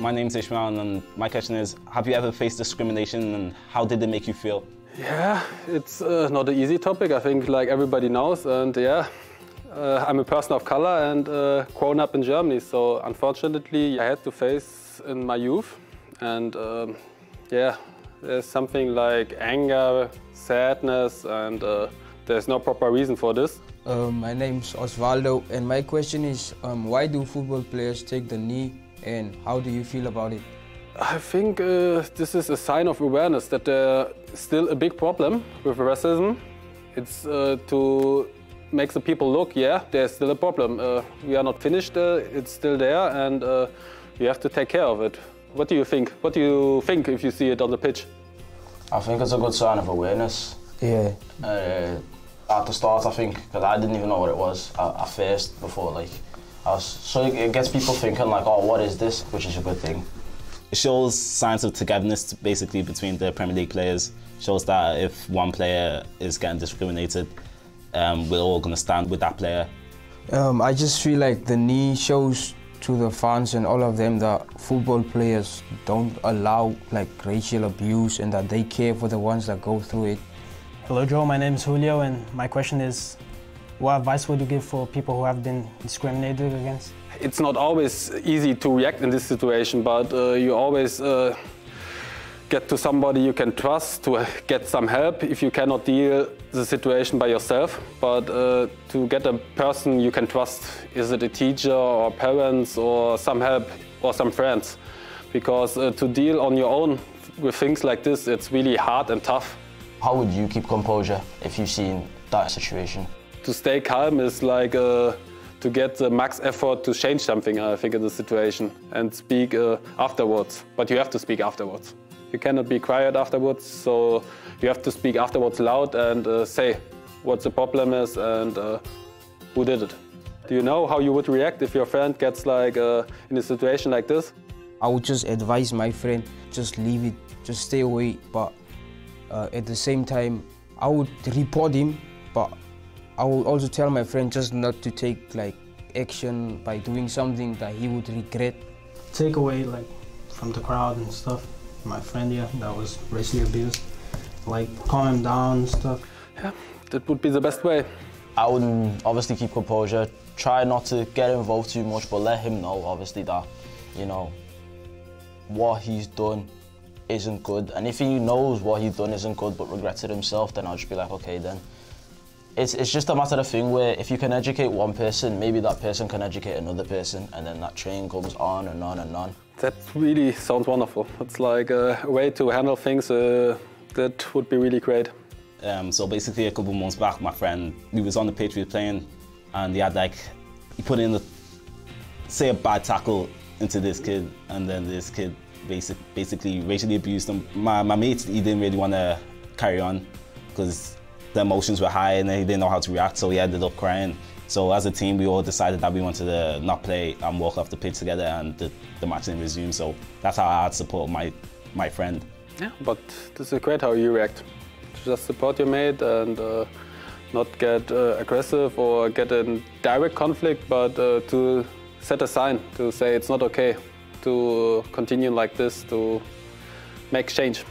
My name's Ishmael and my question is, have you ever faced discrimination and how did it make you feel? Yeah, it's uh, not an easy topic, I think like everybody knows and yeah, uh, I'm a person of color and uh, grown up in Germany so unfortunately I had to face in my youth and um, yeah, there's something like anger, sadness and uh, there's no proper reason for this. Um, my name's Osvaldo and my question is um, why do football players take the knee and how do you feel about it? I think uh, this is a sign of awareness that there's still a big problem with racism. It's uh, to make the people look, yeah, there's still a problem. Uh, we are not finished, uh, it's still there and uh, we have to take care of it. What do you think? What do you think if you see it on the pitch? I think it's a good sign of awareness. Yeah. Uh, at the start, I think, because I didn't even know what it was at, at first before, like, I was, so it gets people thinking like, oh, what is this? Which is a good thing. It shows signs of togetherness basically between the Premier League players. Shows that if one player is getting discriminated, um, we're all going to stand with that player. Um, I just feel like the knee shows to the fans and all of them that football players don't allow like racial abuse and that they care for the ones that go through it. Hello Joe, my name is Julio and my question is what advice would you give for people who have been discriminated against? It's not always easy to react in this situation, but uh, you always uh, get to somebody you can trust to get some help if you cannot deal the situation by yourself. But uh, to get a person you can trust, is it a teacher or parents or some help or some friends? Because uh, to deal on your own with things like this, it's really hard and tough. How would you keep composure if you've seen that situation? To stay calm is like uh, to get the max effort to change something, I think, in the situation and speak uh, afterwards. But you have to speak afterwards. You cannot be quiet afterwards, so you have to speak afterwards loud and uh, say what the problem is and uh, who did it. Do you know how you would react if your friend gets like uh, in a situation like this? I would just advise my friend, just leave it, just stay away. But uh, at the same time, I would report him, but I would also tell my friend just not to take like action by doing something that he would regret. Take away like from the crowd and stuff my friend here that was racially abused. Like calm him down and stuff. Yeah, that would be the best way. I would obviously keep composure, try not to get involved too much, but let him know obviously that, you know, what he's done isn't good. And if he knows what he's done isn't good but regrets it himself, then I'll just be like, okay then. It's, it's just a matter of thing where if you can educate one person, maybe that person can educate another person and then that train goes on and on and on. That really sounds wonderful. It's like a way to handle things uh, that would be really great. Um, so basically a couple months back, my friend, he was on the pitch, we were playing, and he had like, he put in, the, say a bad tackle into this kid, and then this kid basic, basically racially abused him. My, my mate, he didn't really want to carry on because the emotions were high and he didn't know how to react, so he ended up crying. So as a team, we all decided that we wanted to not play and walk off the pitch together and the, the match didn't resume. So that's how I had support my, my friend. Yeah, but this is great how you react. To just support your mate and uh, not get uh, aggressive or get in direct conflict, but uh, to set a sign to say it's not okay to continue like this, to make change.